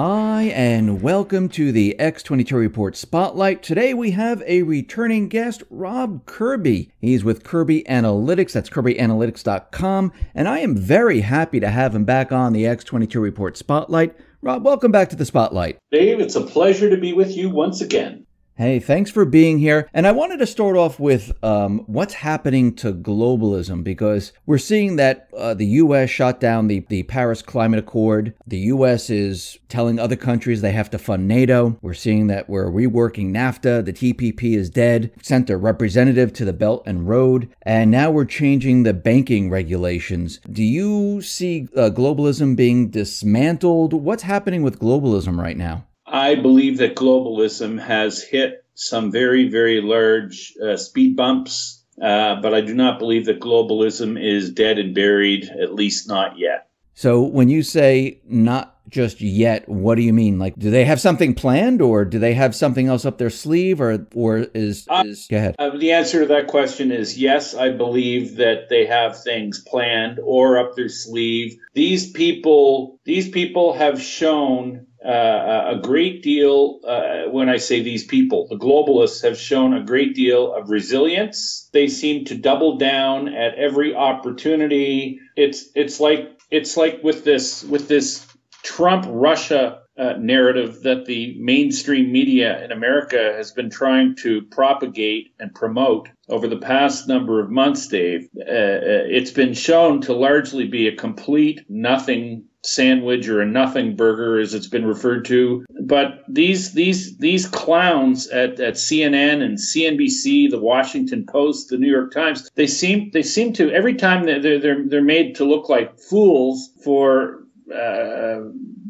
Hi, and welcome to the X22 Report Spotlight. Today we have a returning guest, Rob Kirby. He's with Kirby Analytics, that's kirbyanalytics.com, and I am very happy to have him back on the X22 Report Spotlight. Rob, welcome back to the Spotlight. Dave, it's a pleasure to be with you once again. Hey, thanks for being here. And I wanted to start off with um, what's happening to globalism because we're seeing that uh, the U.S. shot down the, the Paris Climate Accord. The U.S. is telling other countries they have to fund NATO. We're seeing that we're reworking NAFTA. The TPP is dead. Sent a representative to the Belt and Road. And now we're changing the banking regulations. Do you see uh, globalism being dismantled? What's happening with globalism right now? I believe that globalism has hit some very, very large uh, speed bumps, uh, but I do not believe that globalism is dead and buried, at least not yet. So when you say not just yet, what do you mean? Like, do they have something planned, or do they have something else up their sleeve, or or is, uh, is go ahead? Uh, the answer to that question is yes. I believe that they have things planned or up their sleeve. These people, these people have shown uh, a great deal, uh, when I say these people, the globalists have shown a great deal of resilience. They seem to double down at every opportunity. It's, it's like, it's like with this, with this Trump Russia uh, narrative that the mainstream media in America has been trying to propagate and promote over the past number of months, Dave. Uh, uh, it's been shown to largely be a complete nothing sandwich or a nothing burger as it's been referred to. But these these these clowns at, at CNN and CNBC the Washington Post the New York Times they seem they seem to every time they're they're they're made to look like fools for uh,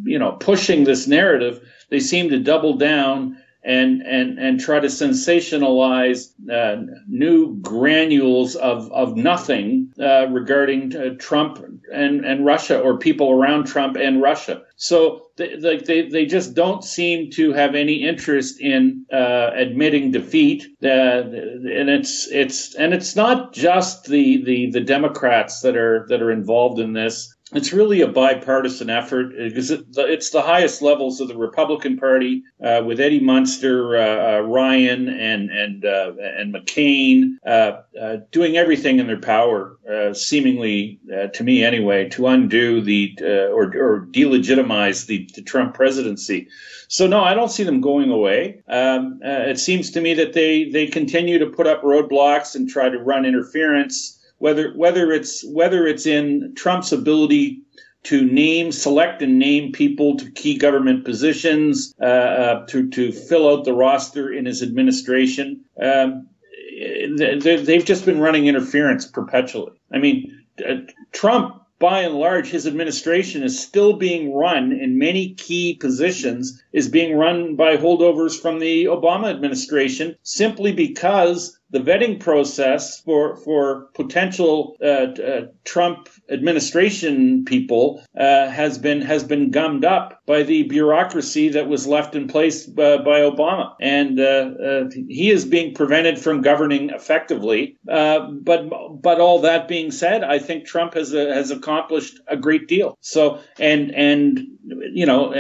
you know pushing this narrative they seem to double down and and and try to sensationalize uh, new granules of of nothing uh, regarding uh, Trump and and Russia or people around Trump and Russia. So they, they, they just don't seem to have any interest in uh, admitting defeat, uh, and it's it's and it's not just the, the the Democrats that are that are involved in this it's really a bipartisan effort because it's the highest levels of the Republican Party uh, with Eddie Munster, uh, uh, Ryan, and and uh, and McCain uh, uh, doing everything in their power, seemingly to me anyway, to undo the or or delegitimize the, the, Trump presidency. So no, I don't see them going away. Um, it seems to me that they they continue to put up roadblocks and try to run interference whether whether it's whether it's in Trump's ability to name, select, and name people to key government positions, uh, uh, to to fill out the roster in his administration. Um, they've just been running interference perpetually. I mean, uh, Trump by and large, his administration is still being run in many key positions, is being run by holdovers from the Obama administration simply because the vetting process for for potential uh, uh, Trump administration people uh, has been has been gummed up by the bureaucracy that was left in place by, uh, by Obama, and uh, uh, he is being prevented from governing effectively. but but all that being said, I think Trump has has accomplished a great deal. So and and you know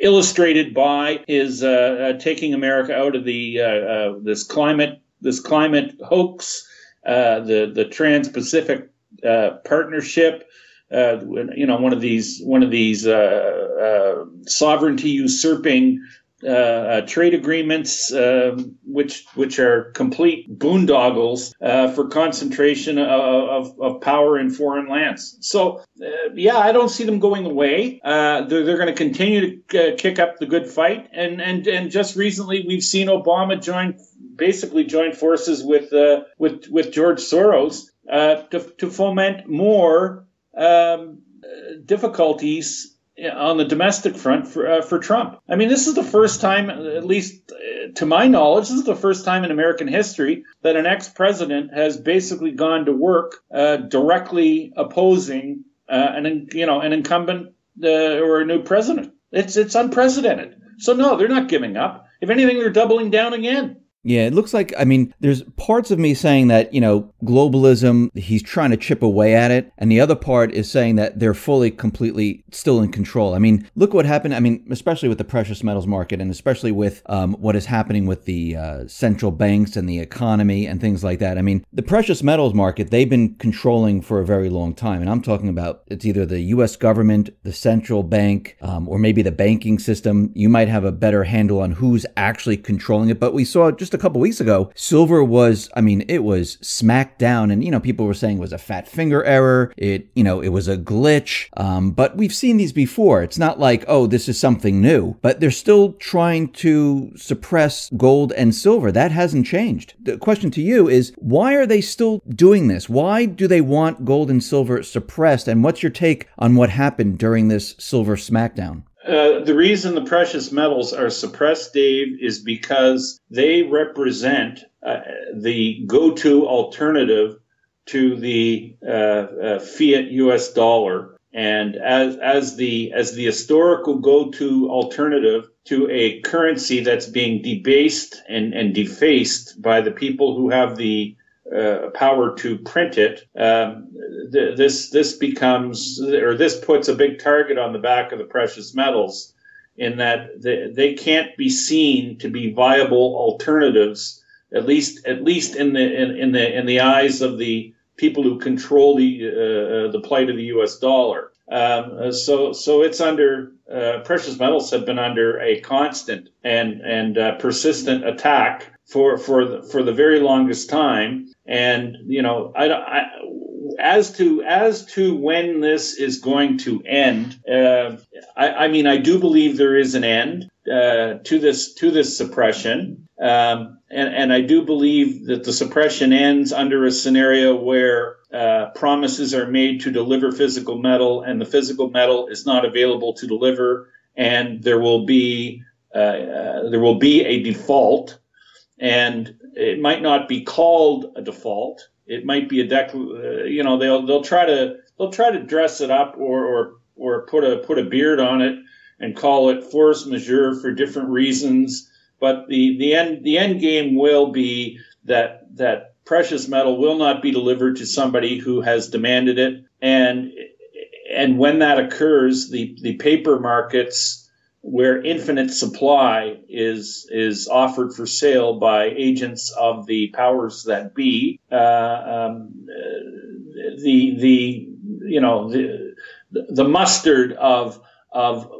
illustrated by his uh, uh, taking America out of the uh, this climate this climate hoax, the the Trans-Pacific Partnership. you know, one of these one of these sovereignty usurping uh, uh, trade agreements, uh, which which are complete boondoggles uh, for concentration of, of, power in foreign lands. So, uh, yeah, I don't see them going away. Uh, they're they're going to continue to kick up the good fight, and and and just recently we've seen Obama join basically join forces with with with George Soros to to foment more um, difficulties on the domestic front for, uh, for Trump. I mean, this is the first time, at least uh, to my knowledge, this is the first time in American history that an ex president has basically gone to work uh, directly opposing uh, an, you know, an incumbent uh, or a new president. It's, it's unprecedented. So, no, they're not giving up. If anything, they're doubling down again. Yeah, it looks like, I mean, there's parts of me saying that, you know, globalism, he's trying to chip away at it. And the other part is saying that they're fully, completely still in control. I mean, look what happened. I mean, especially with the precious metals market and especially with um, what is happening with the uh, central banks and the economy and things like that. I mean, the precious metals market, they've been controlling for a very long time. And I'm talking about it's either the US government, the central bank, um, or maybe the banking system. You might have a better handle on who's actually controlling it. But we saw just just a couple weeks ago, silver was, I mean, it was smacked down, and you know, people were saying it was a fat finger error. It, you know, it was a glitch. Um, but we've seen these before. It's not like, oh, this is something new. But they're still trying to suppress gold and silver. That hasn't changed. The question to you is, why are they still doing this? Why do they want gold and silver suppressed? And what's your take on what happened during this silver smackdown? Uh, the reason the precious metals are suppressed, Dave, is because they represent uh, the go to alternative to the uh, uh fiat US dollar. And as, as, the, as the historical go to alternative to a currency that's being debased and, and defaced by the people who have the uh, power to print it, um, th- this this becomes or this puts a big target on the back of the precious metals, in that they, they can't be seen to be viable alternatives, at least at least in the in, in the in the eyes of the people who control the uh, uh the plight of the U.S. dollar. Um, so so it's under uh, precious metals have been under a constant and and uh, persistent attack for for the, for the very longest time. And you know, I, I as to as to when this is going to end, uh, I, I, mean, I do believe there is an end uh, to this to this suppression, um, and, and I do believe that the suppression ends under a scenario where uh, promises are made to deliver physical metal, and the physical metal is not available to deliver, and there will be uh, uh, there will be a default, and it might not be called a default. It might be a dec. Uh, you know, they'll they'll try to they'll try to dress it up or or or put a put a beard on it and call it force majeure for different reasons. But the the end the end game will be that that precious metal will not be delivered to somebody who has demanded it and and when that occurs the the paper markets where infinite supply is is offered for sale by agents of the powers that be. Uh, um, the the you know the the mustard of of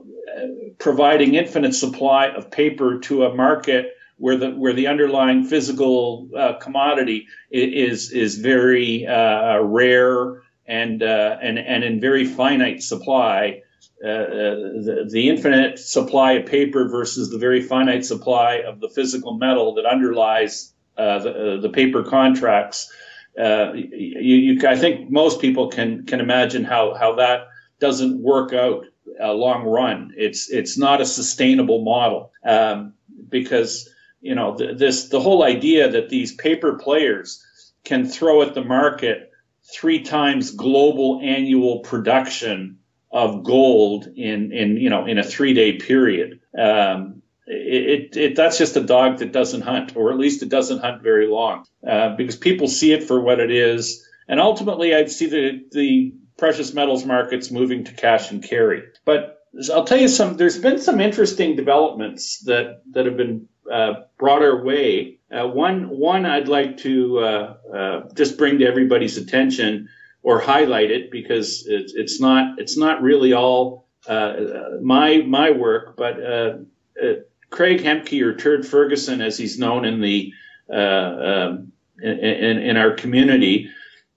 providing infinite supply of paper to a market where the where the underlying physical uh, commodity is is very uh, rare and uh, and and in very finite supply uh, uh, the, the, infinite supply of paper versus the very finite supply of the physical metal that underlies uh, the, the, paper contracts. You, you, I think most people can can imagine how, how that doesn't work out a long run. It's it's not a sustainable model um, because you know the, this the whole idea that these paper players can throw at the market three times global annual production of gold in in you know in a three day period. Um, it, it, it, that's just a dog that doesn't hunt, or at least it doesn't hunt very long, uh, because people see it for what it is, and ultimately, I'd see the the precious metals markets moving to cash and carry. But I'll tell you some. There's been some interesting developments that that have been uh, brought way. Uh, one one I'd like to uh, uh, just bring to everybody's attention or highlight it because it's, it's not it's not really all uh, my my work, but uh, uh, Craig Hemke or Turd Ferguson, as he's known in the uh, um, in, in, our community,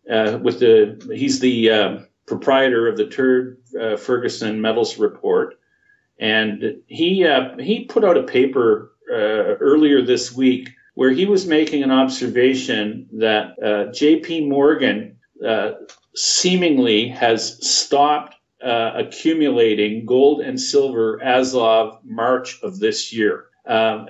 uh, with the he's the uh, proprietor of the Turd Ferguson Metals Report, and he he put out a paper earlier this week where he was making an observation that J.P. Morgan uh, seemingly has stopped uh, accumulating gold and silver as of March of this year. Um,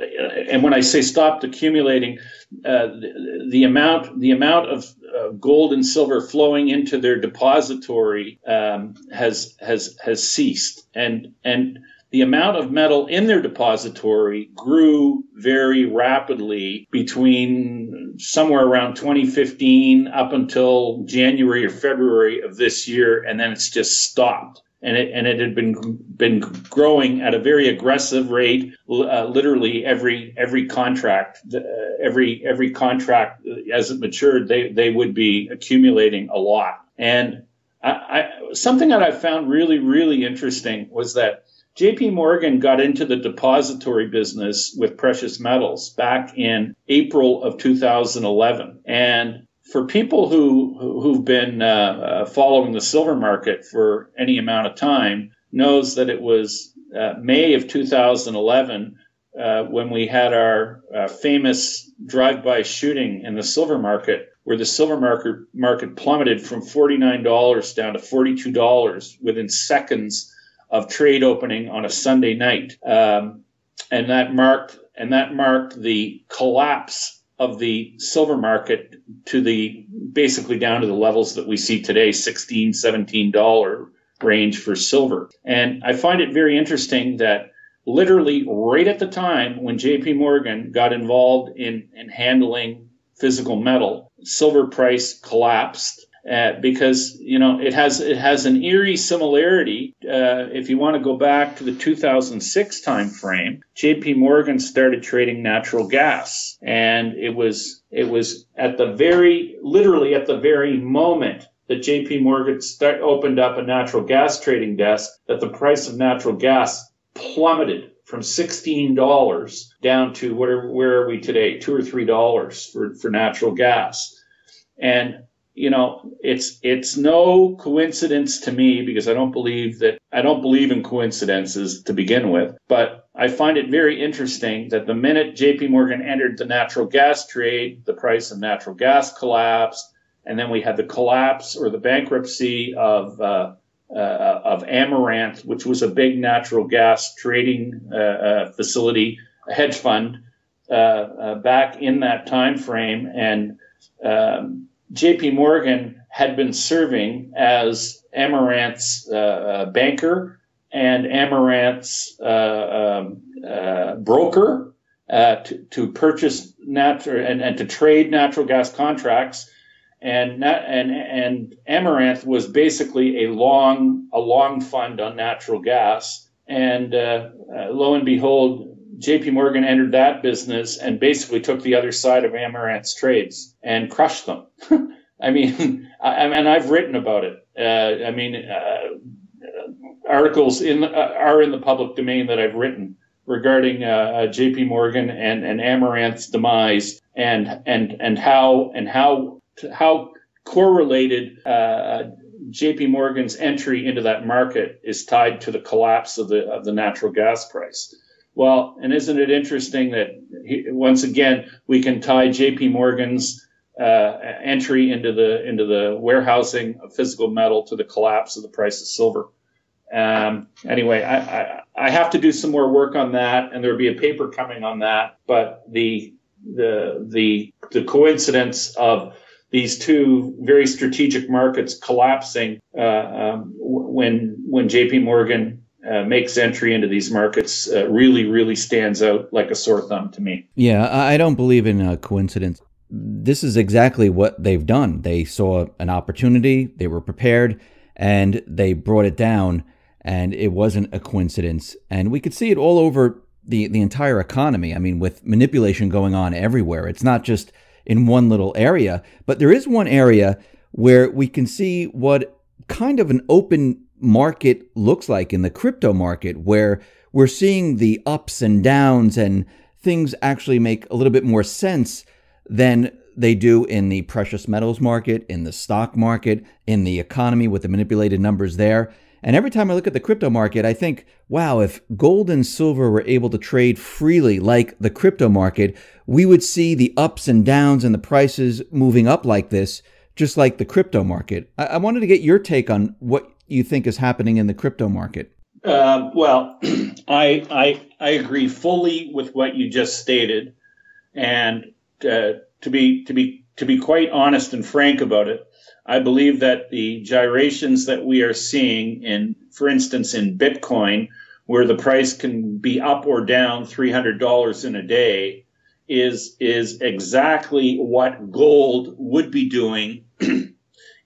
and when I say stopped accumulating, uh, the, the, amount the amount of uh, gold and silver flowing into their depository um, has has has ceased, and and the amount of metal in their depository grew very rapidly between somewhere around 2015 up until January or February of this year, and then it's just stopped. And it, and it had been been growing at a very aggressive rate. Uh, literally every every contract, uh, every every contract uh, as it matured, they they would be accumulating a lot. And I, I, something that I found really really interesting was that JP Morgan got into the depository business with precious metals back in April of 2011. And for people who, who've been uh, uh, following the silver market for any amount of time, knows that it was uh, May of 2011 uh, when we had our uh, famous drive-by shooting in the silver market, where the silver market market plummeted from $49 down to $42 within seconds of trade opening on a Sunday night, um, and that marked and that marked the collapse of the silver market to the basically down to the levels that we see today 16 17 dollar range for silver. And i find it very interesting that literally right at the time when jp morgan got involved in, in handling physical metal silver price collapsed uh, because you know it has it has an eerie similarity. Uh, if you want to go back to the 2006 time frame, J.P. Morgan started trading natural gas, and it was it was at the very literally at the very moment that J.P. Morgan start, opened up a natural gas trading desk that the price of natural gas plummeted from sixteen dollars down to whatever where are we today two or three dollars for for natural gas, and you know, it's it's no coincidence to me because I don't believe that I don't believe in coincidences to begin with. But I find it very interesting that the minute J.P. Morgan entered the natural gas trade, the price of natural gas collapsed, and then we had the collapse or the bankruptcy of uh, uh, of Amaranth, which was a big natural gas trading uh, uh facility, a hedge fund, uh, uh, back in that time frame, and um, JP Morgan had been serving as Amaranth's uh, uh, banker and Amaranth's uh, um, uh broker uh, to, to, purchase natural and, and to trade natural gas contracts. And, and, and Amaranth was basically a long, a long fund on natural gas. And lo and behold, JP Morgan entered that business and basically took the other side of Amaranth's trades and crushed them. I mean, I, and I've written about it. Uh, I mean, uh, articles in uh, are in the public domain that I've written regarding uh, uh, J.P. Morgan and, and Amaranth's demise, and and and how and how how correlated uh, J.P. Morgan's entry into that market is tied to the collapse of the of the natural gas price. Well, and isn't it interesting that he, once again we can tie J.P. Morgan's uh, entry into the into the warehousing of physical metal to the collapse of the price of silver. Um, anyway, I, I, I, have to do some more work on that, and there'll be a paper coming on that. But the the the the coincidence of these two very strategic markets collapsing uh, um, when when J.P. Morgan uh, makes entry into these markets uh, really, really stands out like a sore thumb to me. Yeah, I don't believe in a coincidence. This is exactly what they've done. They saw an opportunity, they were prepared, and they brought it down, and it wasn't a coincidence. And we could see it all over the, the entire economy. I mean, with manipulation going on everywhere, it's not just in one little area, but there is one area where we can see what kind of an open market looks like in the crypto market, where we're seeing the ups and downs and things actually make a little bit more sense than they do in the precious metals market, in the stock market, in the economy with the manipulated numbers there. And every time I look at the crypto market, I think, wow, if gold and silver were able to trade freely like the crypto market, we would see the ups and downs and the prices moving up like this, just like the crypto market. I, wanted to get your take on what you think is happening in the crypto market? Uh, well, I, I I agree fully with what you just stated, and uh, to be to be to be quite honest and frank about it, I believe that the gyrations that we are seeing in, for instance, in Bitcoin, where the price can be up or down $300 in a day is is exactly what gold would be doing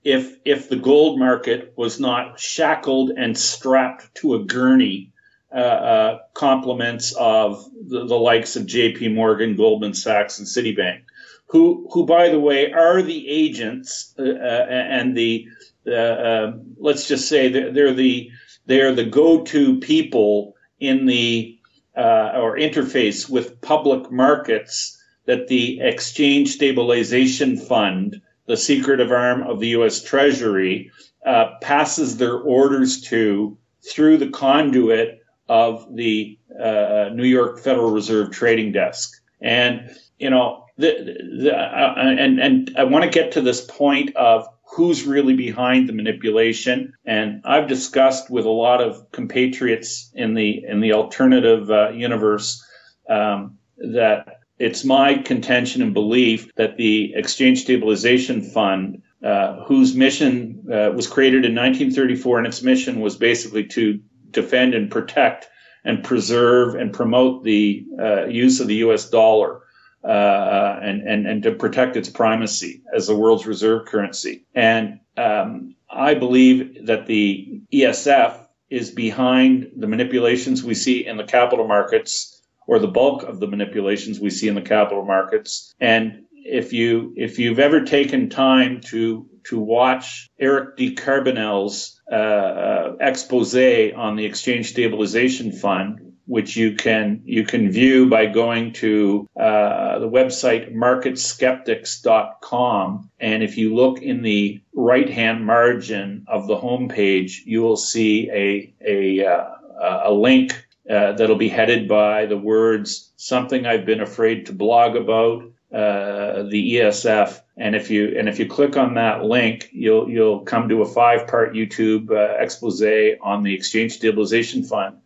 if if the gold market was not shackled and strapped to a gurney uh, uh, complements of the, the, likes of J.P. Morgan, Goldman Sachs, and Citibank, who who by the way are the agents uh, uh and the uh, uh, let's just say they're, they're the they're the go-to people in the uh, or interface with public markets that the Exchange Stabilization Fund, the secretive arm of the U.S. Treasury, uh, passes their orders to through the conduit of the uh, New York Federal Reserve Trading Desk. And you know, the, the, uh, and and I want to get to this point of who's really behind the manipulation. And I've discussed with a lot of compatriots in the in the alternative uh, universe um, that it's my contention and belief that the Exchange Stabilization Fund, uh, whose mission uh, was created in 1934, and its mission was basically to defend and protect and preserve and promote the uh, use of the U.S. dollar uh, and, and, and to protect its primacy as the world's reserve currency. And um, I believe that the ESF is behind the manipulations we see in the capital markets or the bulk of the manipulations we see in the capital markets. And if you if you've ever taken time to to watch Eric de Carbonnel's uh, uh, expose on the Exchange Stabilization Fund, which you can you can view by going to uh, the website marketskeptics.com and if you look in the right hand margin of the homepage you will see a a, uh, a link uh, that'll be headed by the words something I've been afraid to blog about uh, the ESF and if you and if you click on that link you'll you'll come to a five part YouTube uh, expose on the exchange stabilization fund.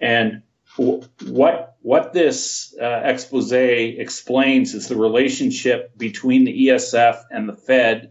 And what what this uh, expose explains is the relationship between the ESF and the Fed,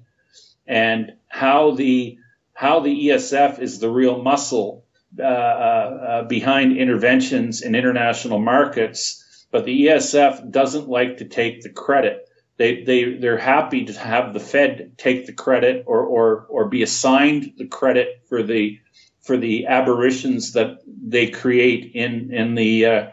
and how the how the ESF is the real muscle uh, uh, behind interventions in international markets, but the ESF doesn't like to take the credit. They they they're happy to have the Fed take the credit or or or be assigned the credit for the for the aberrations that they create in in the uh,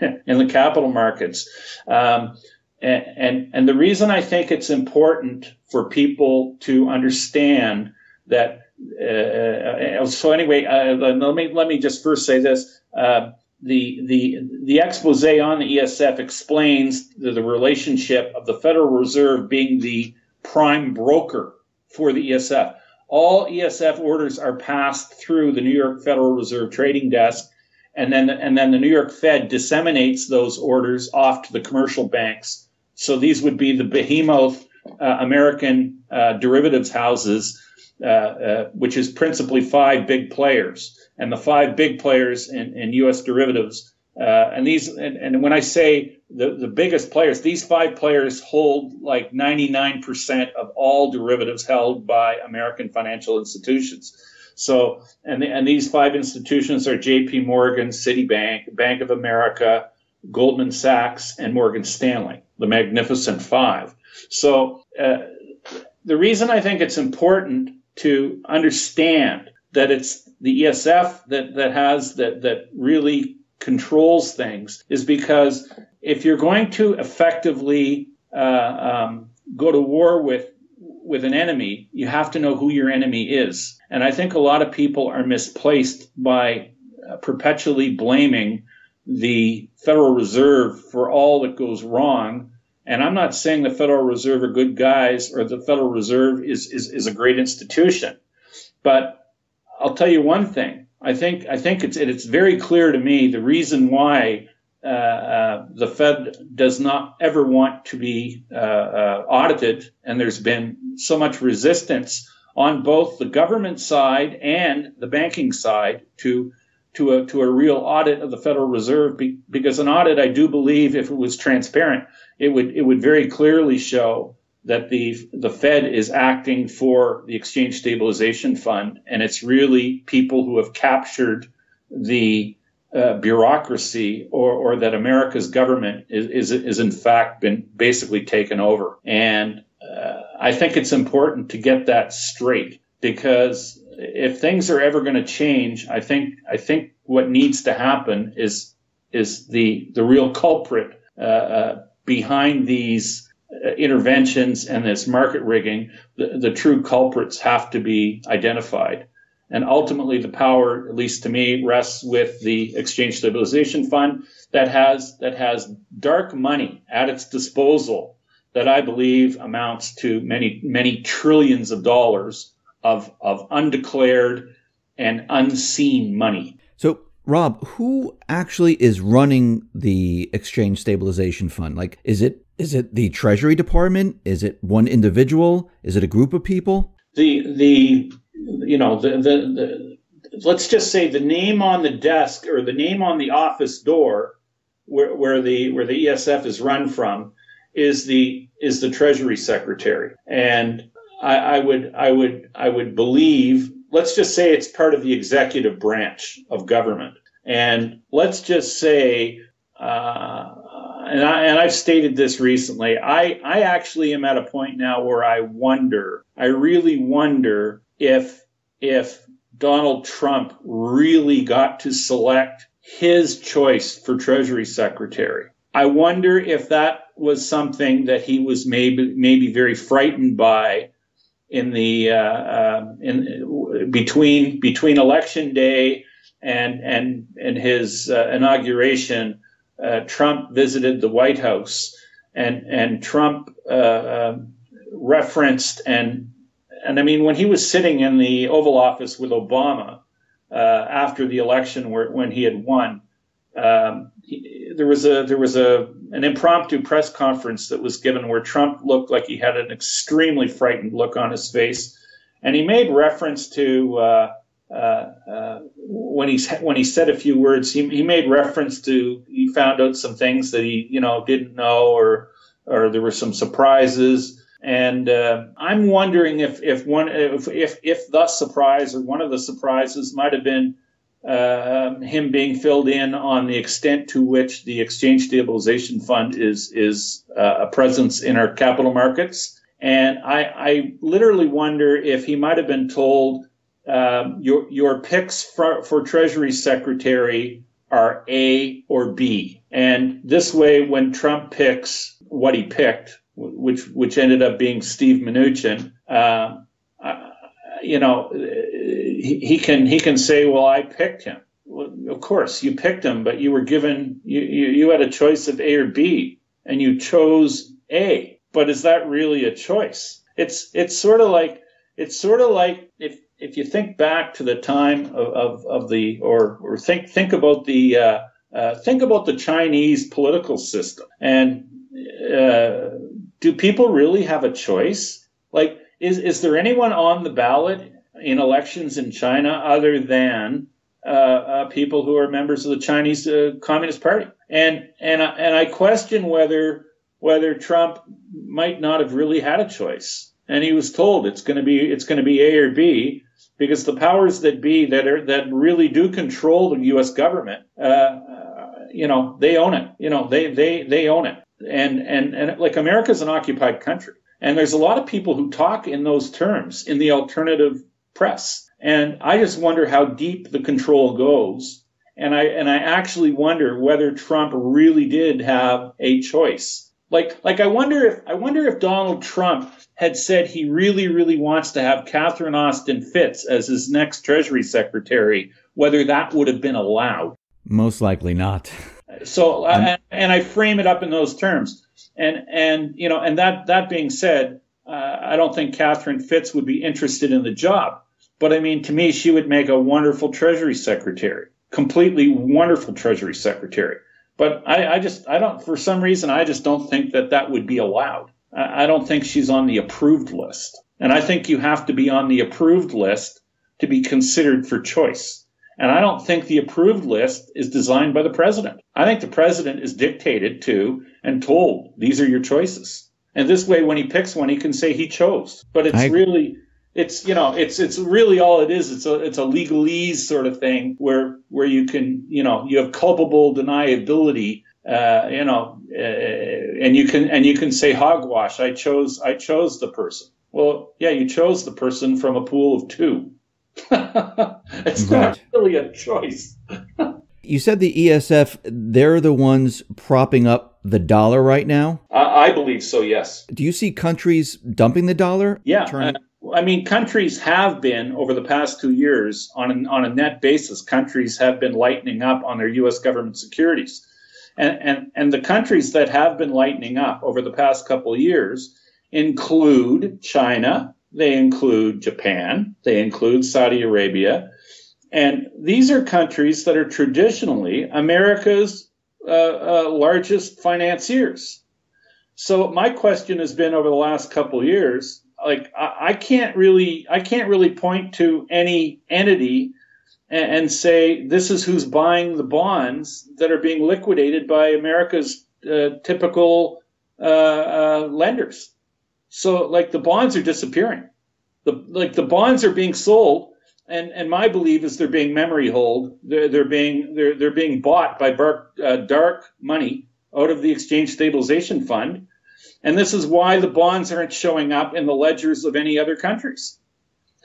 in the capital markets. Um, and, and, and the reason I think it's important for people to understand that. Uh, uh so anyway, uh, let me let me just first say this. Uh, the the the expose on the ESF explains the, the relationship of the Federal Reserve being the prime broker for the ESF all ESF orders are passed through the New York Federal Reserve Trading Desk, and then and then the New York Fed disseminates those orders off to the commercial banks. So these would be the behemoth uh, American uh, derivatives houses, uh, uh which is principally five big players, and the five big players in, in U.S. derivatives. Uh, and these and, and when I say the, the biggest players, these five players hold like 99% of all derivatives held by American financial institutions. So, and, the, and these five institutions are JP Morgan, Citibank, Bank of America, Goldman Sachs, and Morgan Stanley, the magnificent five. So, uh, the reason I think it's important to understand that it's the ESF that, that has that, that really controls things is because if you're going to effectively uh, um, go to war with with an enemy, you have to know who your enemy is. And I think a lot of people are misplaced by uh, perpetually blaming the Federal Reserve for all that goes wrong. And I'm not saying the Federal Reserve are good guys or the Federal Reserve is, is, is a great institution. But I'll tell you one thing. I think I think it's it's very clear to me the reason why uh, uh, the Fed does not ever want to be uh, uh, audited, and there's been so much resistance on both the government side and the banking side to to a to a real audit of the Federal Reserve. Be, because an audit, I do believe, if it was transparent, it would it would very clearly show that the the Fed is acting for the Exchange Stabilization Fund, and it's really people who have captured the uh, bureaucracy or, or that America's government is, is, is in fact been basically taken over. And uh, I think it's important to get that straight because if things are ever going to change, I think I think what needs to happen is is the the real culprit uh, uh, behind these uh, interventions and this market rigging. The, the true culprits have to be identified. And ultimately, the power, at least to me, rests with the Exchange Stabilization Fund that has that has dark money at its disposal that I believe amounts to many many trillions of dollars of of undeclared and unseen money. So, Rob, who actually is running the Exchange Stabilization Fund? Like, is it is it the Treasury Department? Is it one individual? Is it a group of people? The the you know, the, the, the, let's just say the name on the desk or the name on the office door where, where the where the ESF is run from is the is the Treasury Secretary. And I, I would I would I would believe let's just say it's part of the executive branch of government. And let's just say uh, and I and I've stated this recently. I I actually am at a point now where I wonder. I really wonder if if Donald Trump really got to select his choice for Treasury Secretary. I wonder if that was something that he was maybe maybe very frightened by in the uh, uh, in between between election day and and and his uh, inauguration. Uh, Trump visited the White House, and and Trump um, referenced and and I mean, when he was sitting in the Oval Office with Obama after the election, where, when he had won, um, he, there was a there was a an impromptu press conference that was given where Trump looked like he had an extremely frightened look on his face, and he made reference to. Uh, uh, uh, when he when he said a few words, he, he made reference to he found out some things that he you know didn't know or or there were some surprises and uh, I'm wondering if if one if, if if the surprise or one of the surprises might have been uh, him being filled in on the extent to which the Exchange Stabilization Fund is is uh, a presence in our capital markets. And I, I literally wonder if he might have been told um, your your picks for, for Treasury Secretary are A or B, and this way, when Trump picks what he picked, which which ended up being Steve Mnuchin. Uh, you know, he, he, can he can say, "Well, I picked him." Well, of course, you picked him, but you were given you, you you had a choice of A or B, and you chose A. But is that really a choice? It's it's sort of like it's sort of like if if you think back to the time of, of, of the or or think think about the uh, uh, think about the Chinese political system and uh, do people really have a choice? Like, is, is there anyone on the ballot in elections in China other than uh, uh, people who are members of the Chinese uh, Communist Party? And and and I question whether whether Trump might not have really had a choice. And he was told it's going to be it's going to be A or B because the powers that be that are that really do control the U.S. government, uh, uh, you know, they own it. You know, they they they own it and and and like America's an occupied country, and there's a lot of people who talk in those terms in the alternative press, and I just wonder how deep the control goes, and I and I actually wonder whether Trump really did have a choice. Like like I wonder if I wonder if Donald Trump had said he really really wants to have Catherine Austin Fitts as his next Treasury Secretary, whether that would have been allowed. Most likely not. So, uh, and, and, I frame it up in those terms. And, and, you know, and that, that being said, uh, I don't think Catherine Fitts would be interested in the job. But I mean, to me, she would make a wonderful Treasury Secretary, completely wonderful Treasury Secretary. But I, I just, I don't, for some reason, I just don't think that that would be allowed. I, I don't think she's on the approved list. And I think you have to be on the approved list to be considered for choice. And I don't think the approved list is designed by the president. I think the president is dictated to and told these are your choices. And this way, when he picks one, he can say he chose. But it's I, really, it's you know it's it's really all it is it's a it's a legalese sort of thing where where you can you know you have culpable deniability uh, you know uh, and you can and you can say hogwash i chose i chose the person well yeah you chose the person from a pool of two it's right. not really a choice you said the esf they're the ones propping up the dollar right now i, I believe so yes do you see countries dumping the dollar yeah turning- uh, I mean, countries have been over the past two years on an, on a net basis. Countries have been lightening up on their U.S. government securities, and and and the countries that have been lightening up over the past couple of years include China, they include Japan, they include Saudi Arabia, and these are countries that are traditionally America's uh, uh, largest financiers. So my question has been over the last couple years like I, I, can't really I can't really point to any entity and, and, say this is who's buying the bonds that are being liquidated by America's uh, typical uh, uh, lenders. So like the bonds are disappearing. The like the bonds are being sold, and and my belief is they're being memory hold. They're they're being they're they're being bought by dark, uh, dark money out of the exchange stabilization fund and this is why the bonds aren't showing up in the ledgers of any other countries.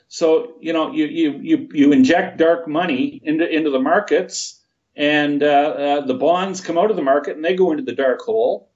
So, you know, you, you, you, you inject dark money into, into the markets and uh, uh, the bonds come out of the market and they go into the dark hole.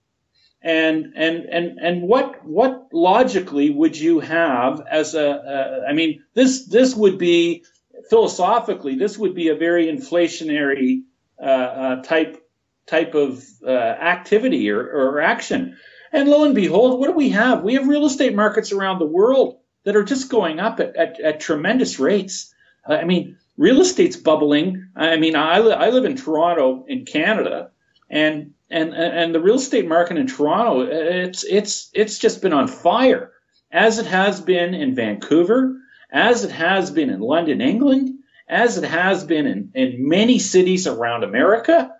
And, and, and, and what, what logically would you have as a? Uh, I mean, this, this would be philosophically, this would be a very inflationary uh, uh, type, type of uh, activity or, or action and lo and behold, what do we have? We have real estate markets around the world that are just going up at, at, at tremendous rates. I mean, real estate's bubbling. I mean, I, li- I live in Toronto in Canada, and and and the real estate market in Toronto, it's it's it's just been on fire, as it has been in Vancouver, as it has been in London, England, as it has been in, in many cities around America.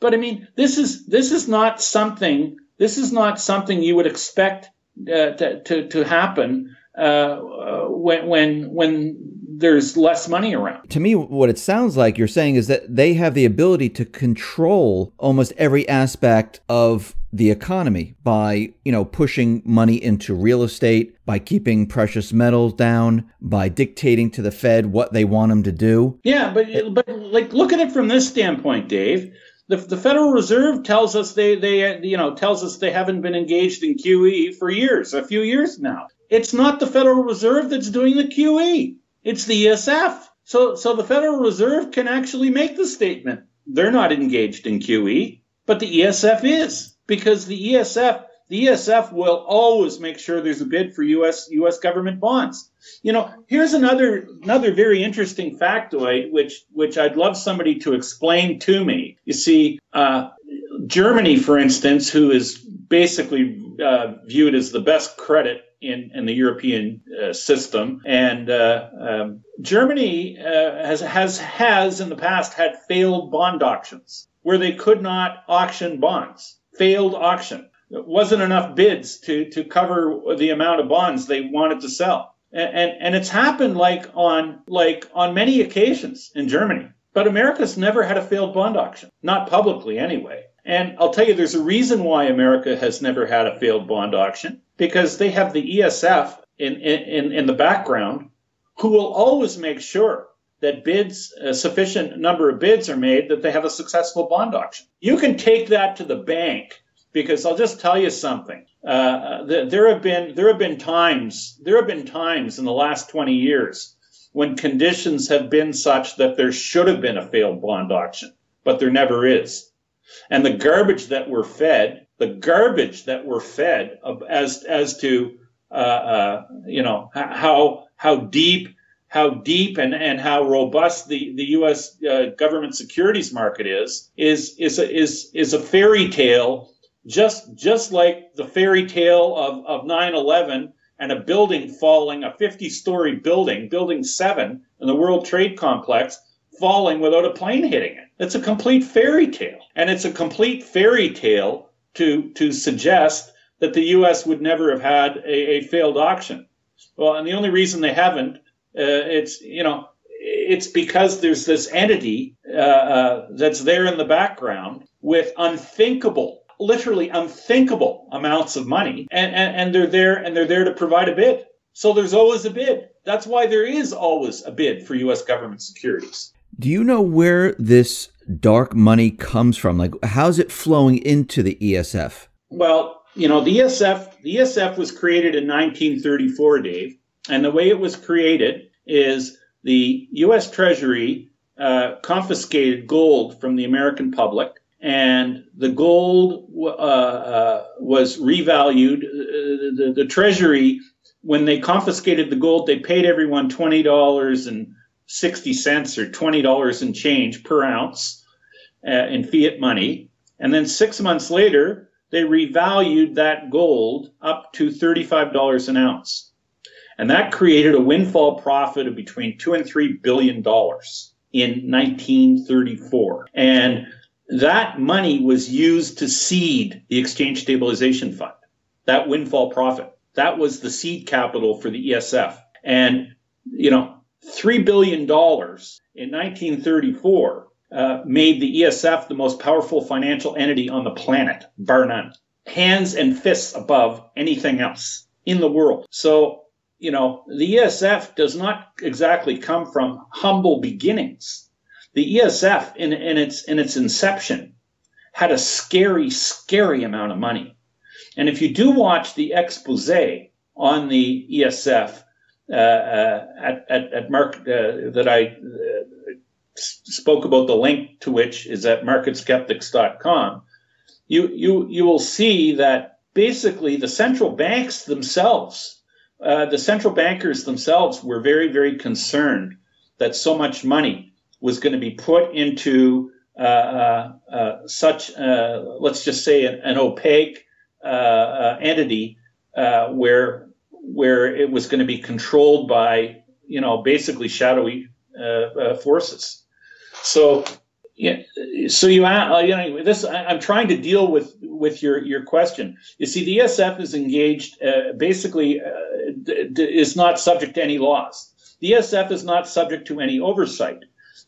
But I mean, this is this is not something this is not something you would expect uh, to, to, to, happen uh, when, when, when there's less money around. To me, what it sounds like you're saying is that they have the ability to control almost every aspect of the economy by, you know, pushing money into real estate, by keeping precious metals down, by dictating to the Fed what they want them to do. Yeah, but but like look at it from this standpoint, Dave the, the Federal Reserve tells us they, they you know tells us they haven't been engaged in QE for years, a few years now. It's not the Federal Reserve that's doing the QE. It's the ESF. So so the Federal Reserve can actually make the statement they're not engaged in QE, but the ESF is because the ESF the ESF will always make sure there's a bid for U.S. U.S. government bonds. You know, here's another another very interesting factoid, which which I'd love somebody to explain to me. You see, uh, Germany, for instance, who is basically uh, viewed as the best credit in, in the European uh, system. And uh, um, Germany uh, has, has, has in the past had failed bond auctions where they could not auction bonds, failed auction wasn't enough bids to to cover the amount of bonds they wanted to sell. And, and, and it's happened like on like on many occasions in Germany. But America's never had a failed bond auction, not publicly anyway. And I'll tell you, there's a reason why America has never had a failed bond auction because they have the ESF in, in, in the background who will always make sure that bids, a sufficient number of bids are made that they have a successful bond auction. You can take that to the bank because I'll just tell you something. Uh, there have been there have been times there have been times in the last 20 years when conditions have been such that there should have been a failed bond auction, but there never is. And the garbage that we're fed, the garbage that we're fed as as to uh, uh, you know how how deep how deep and, and how robust the, the U.S. Uh, government securities market is is is a, is is a fairy tale just just like the fairy tale of, of 9-11 and a building falling, a 50-story building, building seven in the World Trade Complex, falling without a plane hitting it. It's a complete fairy tale. And it's a complete fairy tale to to suggest that the US would never have had a, a failed auction. Well, and the only reason they haven't, uh, it's you know, it's because there's this entity uh, uh, that's there in the background with unthinkable, literally unthinkable amounts of money, and, and, and they're there and they're there to provide a bid. So there's always a bid. That's why there is always a bid for U.S. government securities. Do you know where this dark money comes from? Like, how's it flowing into the ESF? Well, you know, the ESF, the ESF was created in 1934, Dave, and the way it was created is the U.S. Treasury uh, confiscated gold from the American public, and the gold uh, uh, was revalued. Uh, the, the, Treasury, when they confiscated the gold, they paid everyone twenty dollars and sixty cents or twenty dollars and change per ounce uh, in fiat money, and then six months later they revalued that gold up to thirty-five dollars an ounce. And that created a windfall profit of between two and three billion dollars in 1934. And that money was used to seed the Exchange Stabilization Fund, that windfall profit. That was the seed capital for the ESF. And, you know, $3 billion in 1934 uh, made the ESF the most powerful financial entity on the planet, bar none. Hands and fists above anything else in the world. So you know, the ESF does not exactly come from humble beginnings. The ESF, in, in its in its inception, had a scary, scary amount of money. And if you do watch the expose on the ESF uh, uh, at, at, at Mark uh, that I uh, spoke about, the link to which is at marketskeptics.com, you you you will see that basically the central banks themselves uh, the central bankers themselves were very, very concerned that so much money was going to be put into uh, uh, uh such, uh, let's just say, an, an opaque entity where where it was going to be controlled by, you know, basically shadowy forces. So yeah, so you, uh, you know, this. I, am trying to deal with with your your question. You see, the ESF is engaged. Uh, basically, uh, is not subject to any laws. The ESF is not subject to any oversight.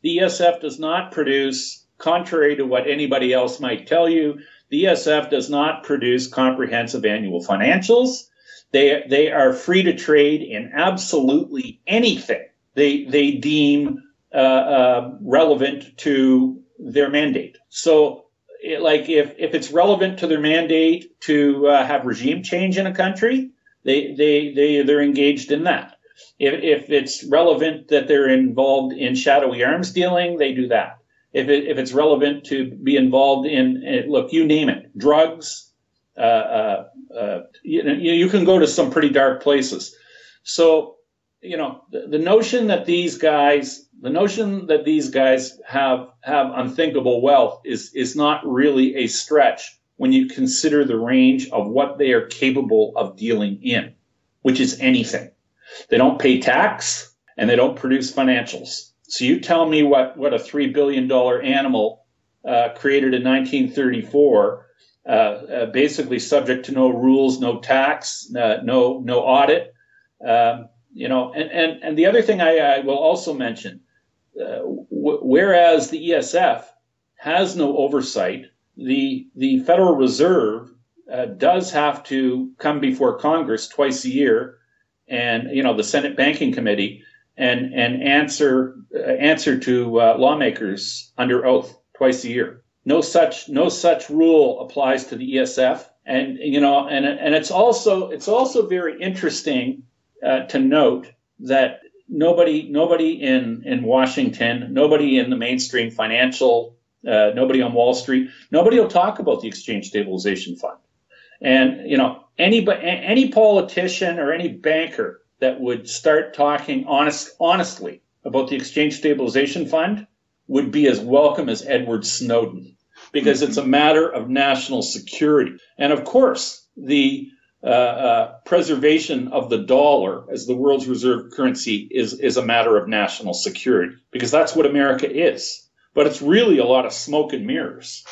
The ESF does not produce, contrary to what anybody else might tell you, the ESF does not produce comprehensive annual financials. They they are free to trade in absolutely anything they they deem uh, uh, relevant to their mandate. So, it, like if if it's relevant to their mandate to uh, have regime change in a country, they they they they're engaged in that. If if it's relevant that they're involved in shadowy arms dealing, they do that. If it, if it's relevant to be involved in, in look, you name it, drugs, uh, uh, uh, you, you can go to some pretty dark places. So you know the, the notion that these guys the notion that these guys have have unthinkable wealth is is not really a stretch when you consider the range of what they are capable of dealing in, which is anything. They don't pay tax and they don't produce financials. So you tell me what what a three billion dollar animal uh, created in 1934, uh, uh, basically subject to no rules, no tax, uh, no no audit. Um, you know, and, and, and the other thing I, I will also mention, uh, w- whereas the ESF has no oversight, the the Federal Reserve uh, does have to come before Congress twice a year, and you know the Senate Banking Committee, and and answer uh, answer to uh, lawmakers under oath twice a year. No such no such rule applies to the ESF, and you know, and and it's also it's also very interesting uh, to note that nobody nobody in in Washington, nobody in the mainstream financial, uh, nobody on Wall Street, nobody will talk about the Exchange Stabilization Fund. And you know, any any politician or any banker that would start talking honest honestly about the Exchange Stabilization Fund would be as welcome as Edward Snowden because it's a matter of national security. And of course, the uh, uh, preservation of the dollar as the world's reserve currency is is a matter of national security because that's what America is. But it's really a lot of smoke and mirrors.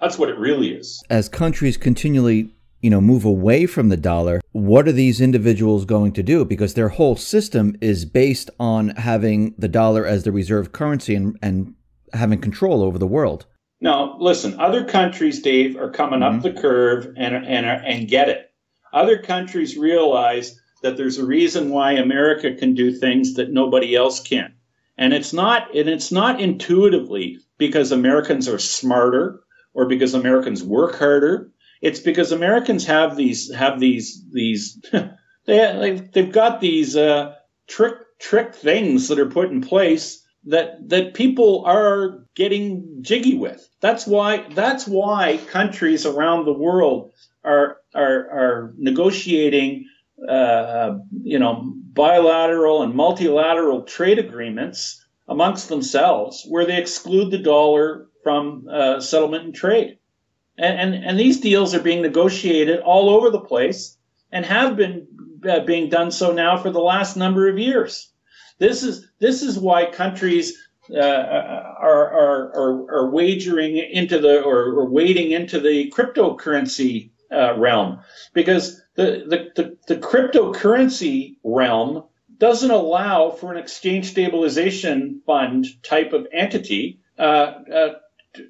That's what it really is. As countries continually you know, move away from the dollar, what are these individuals going to do? Because their whole system is based on having the dollar as the reserve currency and, and having control over the world. No, listen, other countries, Dave, are coming mm-hmm. up the curve and, and, and get it. Other countries realize that there's a reason why America can do things that nobody else can. And it's not, and it's not intuitively because Americans are smarter or because Americans work harder. It's because Americans have these, have these, these, they, they've got these, uh, trick, trick things that are put in place that, that people are getting jiggy with. That's why, that's why countries around the world are, are, are negotiating, uh, you know, bilateral and multilateral trade agreements amongst themselves where they exclude the dollar from uh, settlement and trade. And, and, and, these deals are being negotiated all over the place and have been uh, being done so now for the last number of years. This is, this is why countries uh, are, are, are, are, wagering into the or, or wading into the cryptocurrency uh, realm because the, the, the, the cryptocurrency realm doesn't allow for an exchange stabilization fund type of entity, uh, uh,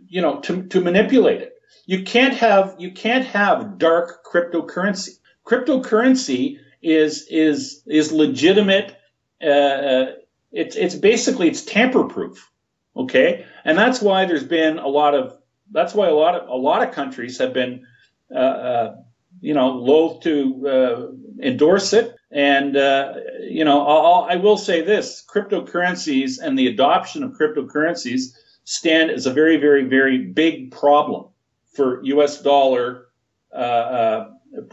you know, to, to manipulate it. You can't have you can't have dark cryptocurrency. Cryptocurrency is is is legitimate. Uh, uh it's it's basically it's tamper proof. Okay, and that's why there's been a lot of that's why a lot of a lot of countries have been uh, uh, you know, loath to uh, endorse it. And, uh, you know, I'll, I will say this cryptocurrencies and the adoption of cryptocurrencies stand as a very, very, very big problem for U.S. dollar uh, uh,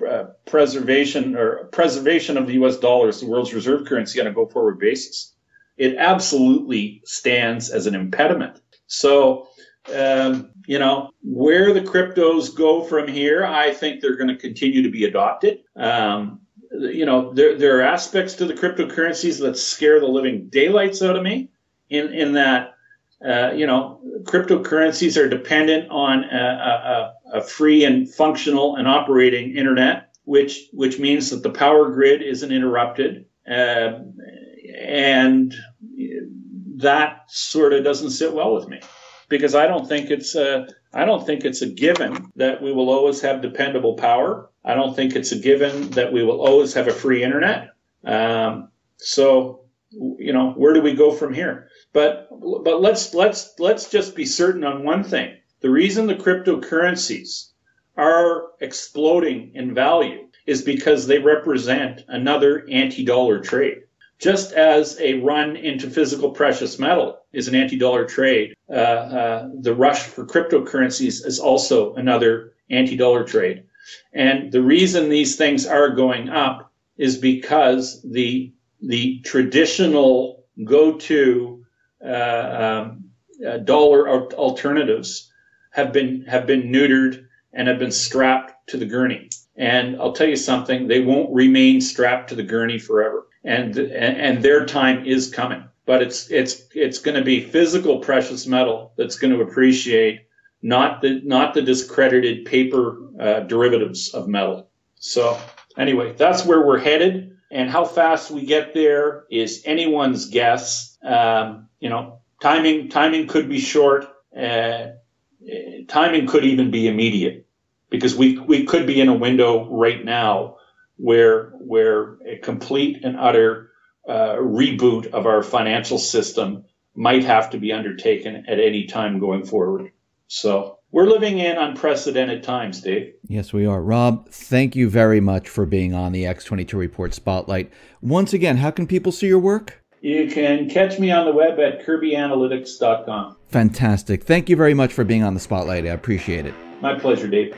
uh, preservation or preservation of the U.S. dollar as the world's reserve currency on a go forward basis. It absolutely stands as an impediment. So, um, you know, where the cryptos go from here, I think they're going to continue to be adopted. Um, you know, there, there are aspects to the cryptocurrencies that scare the living daylights out of me in, in that, uh, you know, cryptocurrencies are dependent on a, a, a, free and functional and operating internet, which, which means that the power grid isn't interrupted. Uh, and that sort of doesn't sit well with me because I don't think it's a, I don't think it's a given that we will always have dependable power. I don't think it's a given that we will always have a free internet. Um, so, you know, where do we go from here? But but let's let's let's just be certain on one thing. The reason the cryptocurrencies are exploding in value is because they represent another anti-dollar trade just as a run into physical precious metal is an anti-dollar trade, uh, uh, the rush for cryptocurrencies is also another anti-dollar trade. And the reason these things are going up is because the the traditional go-to uh, um, uh, dollar alternatives have been have been neutered and have been strapped to the gurney. And I'll tell you something, they won't remain strapped to the gurney forever and and their time is coming. But it's it's it's going to be physical precious metal that's going to appreciate, not the not the discredited paper uh, derivatives of metal. So anyway, that's where we're headed, and how fast we get there is anyone's guess. Um, you know, timing timing could be short. Uh, timing could even be immediate because we we could be in a window right now where where a complete and utter uh, reboot of our financial system might have to be undertaken at any time going forward. So we're living in unprecedented times, Dave. Yes, we are. Rob, thank you very much for being on the X22 Report Spotlight. Once again, how can people see your work? You can catch me on the web at kirbyanalytics.com. Fantastic. Thank you very much for being on the Spotlight. I appreciate it. My pleasure, Dave.